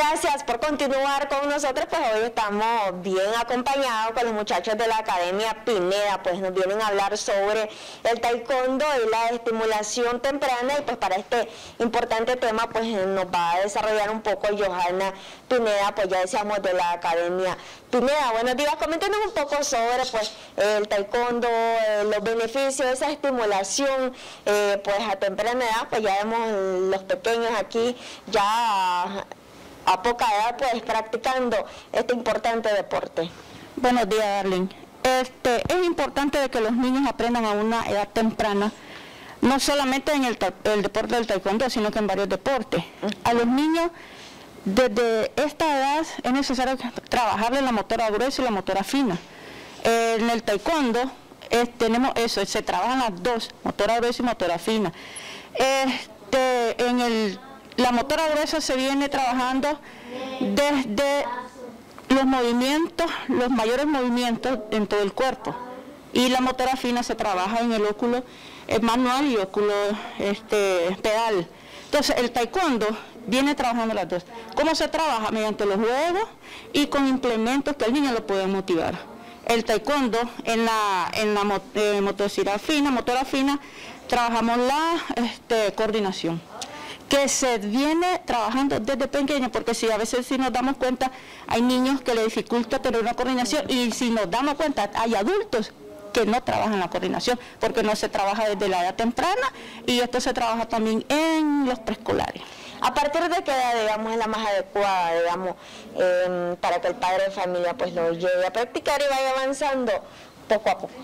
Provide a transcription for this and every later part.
Gracias por continuar con nosotros, pues hoy estamos bien acompañados con los muchachos de la Academia Pineda, pues nos vienen a hablar sobre el taekwondo y la estimulación temprana y pues para este importante tema pues nos va a desarrollar un poco Johanna Pineda, pues ya decíamos de la Academia Pineda. Buenos días, coméntenos un poco sobre pues el taekwondo, eh, los beneficios de esa estimulación eh, pues a temprana edad, pues ya vemos los pequeños aquí ya a poca edad pues practicando este importante deporte. Buenos días, Darlene. Este, es importante de que los niños aprendan a una edad temprana, no solamente en el, deporte del taekwondo, sino que en varios deportes. A los niños, desde esta edad, es necesario trabajarle la motora gruesa y la motora fina. en el taekwondo tenemos eso, se trabajan las dos, motora gruesa y motora fina. Este, en el la motora gruesa se viene trabajando desde los movimientos, los mayores movimientos en todo el cuerpo. Y la motora fina se trabaja en el óculo manual y óculo este, pedal. Entonces, el taekwondo viene trabajando las dos. ¿Cómo se trabaja? Mediante los juegos y con implementos que el niño lo puede motivar. El taekwondo en la, en eh, motosidad fina, motora fina, trabajamos la este, coordinación que se viene trabajando desde pequeño, porque si a veces si nos damos cuenta, hay niños que le dificulta tener una coordinación y si nos damos cuenta, hay adultos que no trabajan la coordinación, porque no se trabaja desde la edad temprana y esto se trabaja también en los preescolares. ¿A partir de qué edad, digamos, es la más adecuada, digamos, em, para que el padre de familia pues lo lleve a practicar y vaya avanzando poco a poco?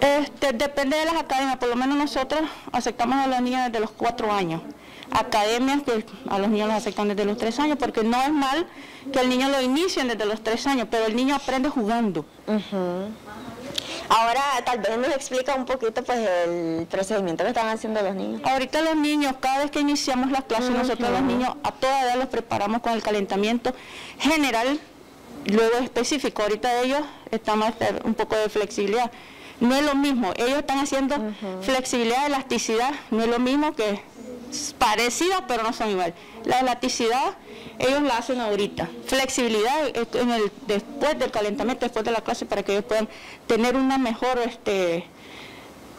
Este, depende de las academias, por lo menos nosotros aceptamos a las niñas desde los cuatro años academias que a los niños los aceptan desde los tres años, porque no es mal que el niño lo inicien desde los tres años, pero el niño aprende jugando. Ahora tal vez nos explica un poquito pues el procedimiento que están haciendo los niños. Ahorita los niños, cada vez que iniciamos las clases, nosotros los niños a toda edad los preparamos con el calentamiento general, luego específico. Ahorita ellos están más un poco de flexibilidad. No es lo mismo, ellos están haciendo flexibilidad, elasticidad, no es lo mismo que parecidas, pero no son igual. La elasticidad, ellos la hacen ahorita. Flexibilidad en el, después del calentamiento, después de la clase, para que ellos puedan tener una mejor este,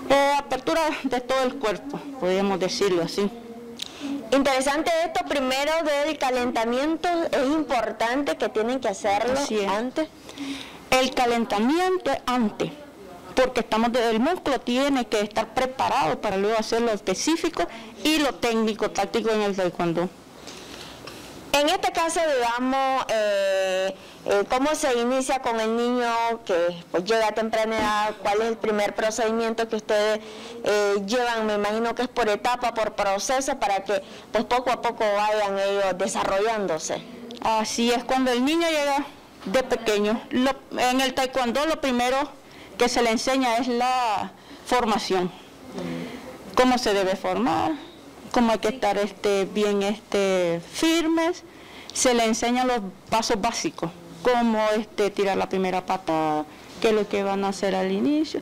eh, apertura de todo el cuerpo, podríamos decirlo así. Interesante esto, primero del calentamiento, es importante que tienen que hacerlo antes. El calentamiento es antes porque estamos el músculo tiene que estar preparado para luego hacer lo específico y lo técnico, táctico en el taekwondo. En este caso, digamos, eh, eh, ¿cómo se inicia con el niño que pues, llega a temprana edad? ¿Cuál es el primer procedimiento que ustedes eh, llevan? Me imagino que es por etapa, por proceso, para que pues poco a poco vayan ellos desarrollándose. Así es, cuando el niño llega de pequeño, en el taekwondo lo primero que se le enseña es la formación. Cómo se debe formar, cómo hay que estar este, bien este, firmes. Se le enseña los pasos básicos, cómo este, tirar la primera patada, qué es lo que van a hacer al inicio,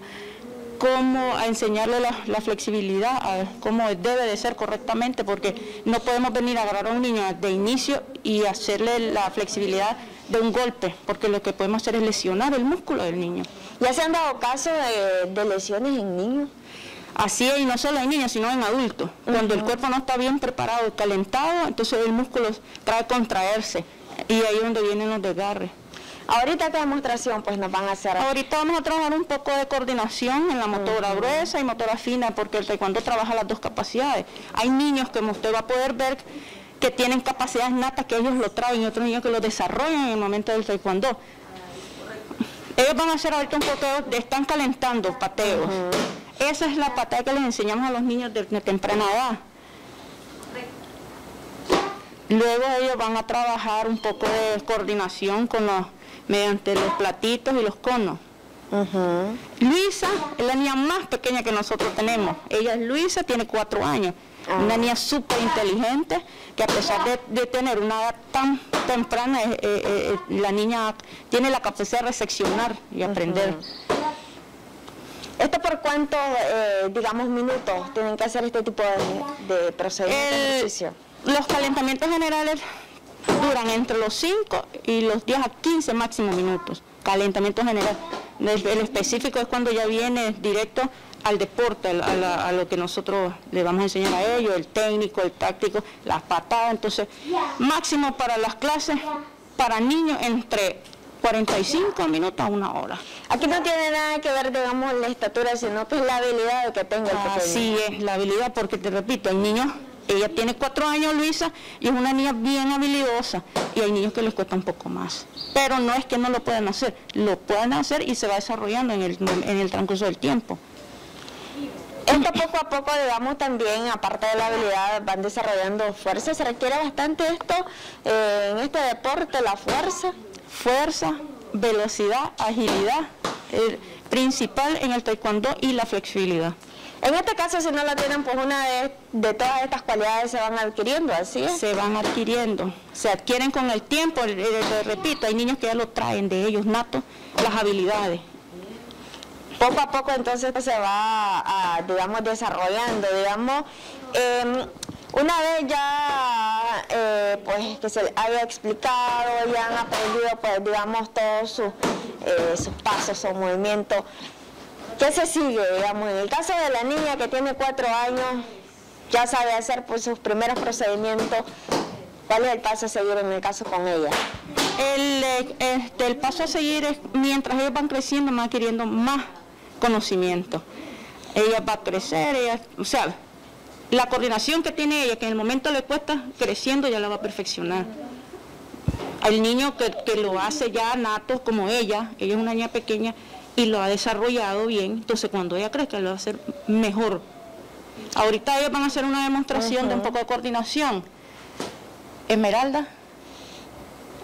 cómo enseñarle la, flexibilidad, cómo debe de ser correctamente, porque no podemos venir a agarrar a un niño de inicio y hacerle la flexibilidad de un golpe, porque lo que podemos hacer es lesionar el músculo del niño. ¿Ya se han dado casos de, lesiones en niños? Así es, y no solo en niños, sino en adultos. Cuando el cuerpo no está bien preparado, calentado, entonces el músculo trae a contraerse y ahí es donde vienen los desgarres. Ahorita qué demostración pues nos van a hacer. Ahorita vamos a trabajar un poco de coordinación en la motora gruesa y motora fina, porque el taekwondo trabaja las dos capacidades. Hay niños que usted va a poder ver que tienen capacidades natas que ellos lo traen y otros niños que lo desarrollan en el momento del taekwondo. Ellos van a hacer ahorita un poco de, están calentando pateos. Esa es la patada que les enseñamos a los niños de, temprana edad. Luego ellos van a trabajar un poco de coordinación con los, mediante los platitos y los conos. Luisa es la niña más pequeña que nosotros tenemos. Ella es Luisa, tiene cuatro años. Una niña súper inteligente que a pesar de, tener una edad tan temprana, eh, eh, eh, la niña tiene la capacidad de recepcionar y aprender. ¿Esto por cuántos, eh, digamos, minutos tienen que hacer este tipo de, de procedimientos de ejercicio? Los calentamientos generales duran entre los 5 y los 10 a 15 máximo minutos. Calentamiento general. El, específico es cuando ya viene directo al deporte, a, lo que nosotros le vamos a enseñar a ellos, el técnico, el táctico, las patadas. Entonces, máximo para las clases, para niños entre 45 minutos a una hora. Aquí no tiene nada que ver, digamos, la estatura, sino que es la habilidad que tenga el pequeño. Así es, la habilidad, porque te repito, el niño ella tiene cuatro años, Luisa, y es una niña bien habilidosa. Y hay niños que les cuesta un poco más. Pero no es que no lo puedan hacer, lo pueden hacer y se va desarrollando en el, en el transcurso del tiempo. Esto poco a poco, digamos, también, aparte de la habilidad, van desarrollando fuerza. Se requiere bastante esto eh, en este deporte, la fuerza. Fuerza, velocidad, agilidad, el principal en el taekwondo y la flexibilidad. En este caso, si no la tienen, pues una de, todas estas cualidades se van adquiriendo, ¿así es? Se van adquiriendo, se adquieren con el tiempo, repito, hay niños que ya lo traen de ellos natos, las habilidades. Poco a poco entonces se va, digamos, desarrollando, digamos, em, una vez ya, eh, pues, que se haya explicado, ya han aprendido, pues, digamos, todos sus, eh, sus pasos, sus movimientos, ¿Qué se sigue, digamos? En el caso de la niña que tiene cuatro años, ya sabe hacer pues, sus primeros procedimientos, ¿cuál es el paso a seguir en el caso con ella? El, este, el paso a seguir es, mientras ellos van creciendo, van adquiriendo más conocimiento. Ella va a crecer, ella, o sea, la coordinación que tiene ella, que en el momento le cuesta, creciendo ya la va a perfeccionar. El niño que lo hace ya nato como ella, ella es una niña pequeña, y lo ha desarrollado bien, entonces cuando ella crezca lo va a hacer mejor. Ahorita ellos van a hacer una demostración de un poco de coordinación. Esmeralda,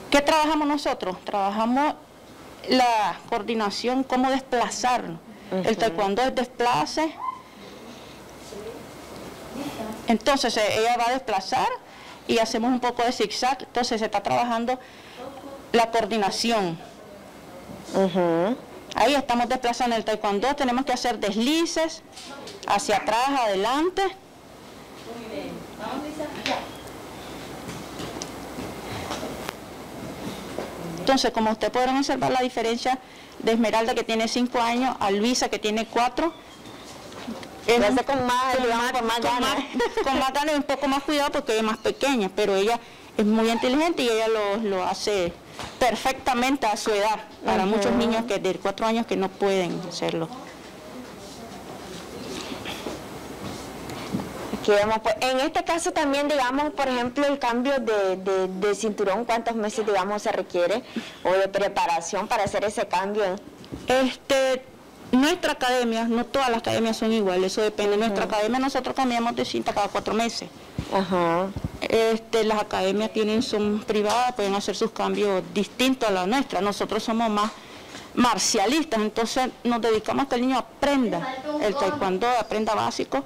¿qué trabajamos nosotros? Trabajamos la coordinación, cómo desplazarnos. El taekwondo es desplace. Entonces eh, ella va a desplazar y hacemos un poco de zigzag. Entonces se está trabajando la coordinación. Ahí estamos desplazando el taekwondo, tenemos que hacer deslices hacia atrás, adelante. Entonces, como ustedes podrán observar la diferencia de Esmeralda que tiene 5 años a Luisa que tiene 4. Es con más, con más, con más ganas. Con más ganas y un poco más cuidado porque es más pequeña, pero ella es muy inteligente y ella lo, lo hace perfectamente a su edad, para muchos niños que de cuatro años que no pueden hacerlo. Pues, en este caso también, digamos, por ejemplo, el cambio de, cinturón, ¿cuántos meses, digamos, se requiere o de preparación para hacer ese cambio? Este, nuestra academia, no todas las academias son iguales, eso depende. de Nuestra academia nosotros cambiamos de cinta cada cuatro meses. Ajá. Este, las academias tienen, son privadas, pueden hacer sus cambios distintos a la nuestra. Nosotros somos más marcialistas, entonces nos dedicamos a que el niño aprenda el taekwondo, aprenda básico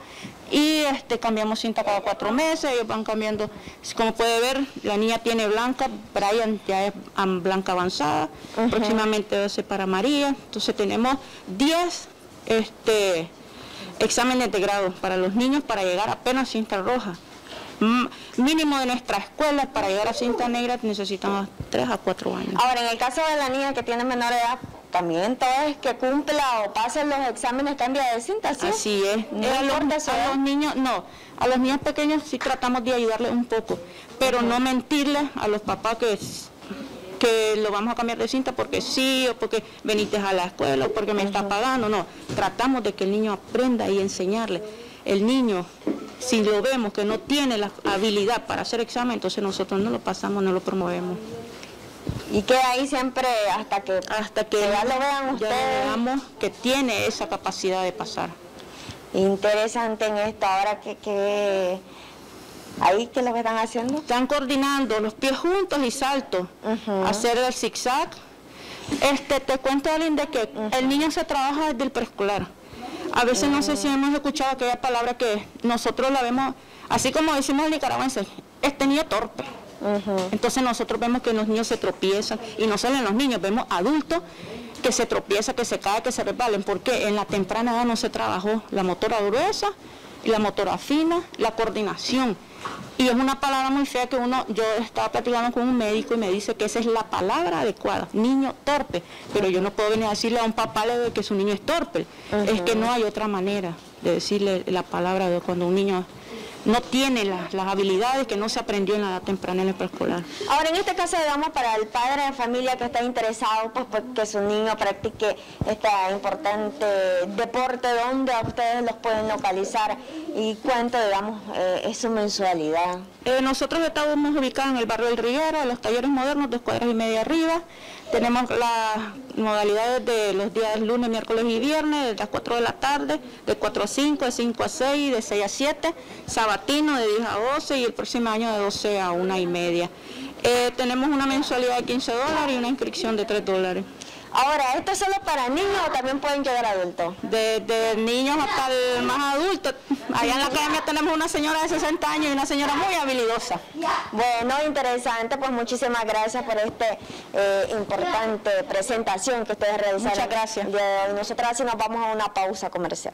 y este, cambiamos cinta cada cuatro meses, ellos van cambiando, como puede ver, la niña tiene blanca, Brian ya es blanca avanzada, próximamente va a ser para María, entonces tenemos 10 este, exámenes de grado para los niños para llegar apenas cinta roja mínimo de nuestra escuela para llegar a cinta negra necesitamos 3 a 4 años. Ahora, en el caso de la niña que tiene menor edad, también todo es que cumpla o pase los exámenes cambia de cinta, ¿sí? Así es. No a, los, niños, no, a los niños pequeños sí tratamos de ayudarles un poco, pero no mentirles a los papás que que lo vamos a cambiar de cinta porque sí o porque veniste a la escuela o porque me está pagando, no, tratamos de que el niño aprenda y enseñarle. El niño si lo vemos que no tiene la habilidad para hacer examen, entonces nosotros no lo pasamos, no lo promovemos. Y queda ahí siempre hasta que hasta que ya lo vean ustedes. veamos que tiene esa capacidad de pasar. Interesante en esto, ahora que, que ahí que lo que están haciendo. Están coordinando los pies juntos y saltos, hacer el zigzag. Este, te cuento, alguien de que el niño se trabaja desde el preescolar a veces no sé si hemos escuchado aquella palabra que nosotros la vemos, así como decimos el nicaragüense, este niño torpe. Entonces nosotros vemos que los niños se tropiezan, y no solo en los niños, vemos adultos que se tropieza, que se cae, que se resbalen, porque en la temprana edad no se trabajó la motora gruesa, la motora fina, la coordinación. Y es una palabra muy fea que uno, yo estaba platicando con un médico y me dice que esa es la palabra adecuada, niño torpe, pero yo no puedo venir a decirle a un papá que su niño es torpe, es que no hay otra manera de decirle la palabra de cuando un niño no tiene las, habilidades que no se aprendió en la edad temprana en el preescolar. Ahora, en este caso, digamos, para el padre de familia que está interesado, pues, pues que su niño practique este importante deporte, ¿dónde ustedes los pueden localizar y cuánto, digamos, eh, es su mensualidad? Eh, nosotros estamos ubicados en el barrio del Riguero, en los talleres modernos, dos cuadras y media arriba. Tenemos las modalidades de los días lunes, miércoles y viernes, de las 4 de la tarde, de 4 a 5, de 5 a 6, de 6 a 7, sabatino de 10 a 12 y el próximo año de 12 a 1 y media. Eh, tenemos una mensualidad de 15 dólares y una inscripción de 3 dólares. Ahora, ¿esto es solo para niños o también pueden llegar adultos? Desde niños hasta el más adulto. Allá en la academia tenemos una señora de 60 años y una señora muy habilidosa. Bueno, interesante, pues muchísimas gracias por esta eh, importante presentación que ustedes realizaron. Muchas gracias. Nosotros así nos vamos a una pausa comercial.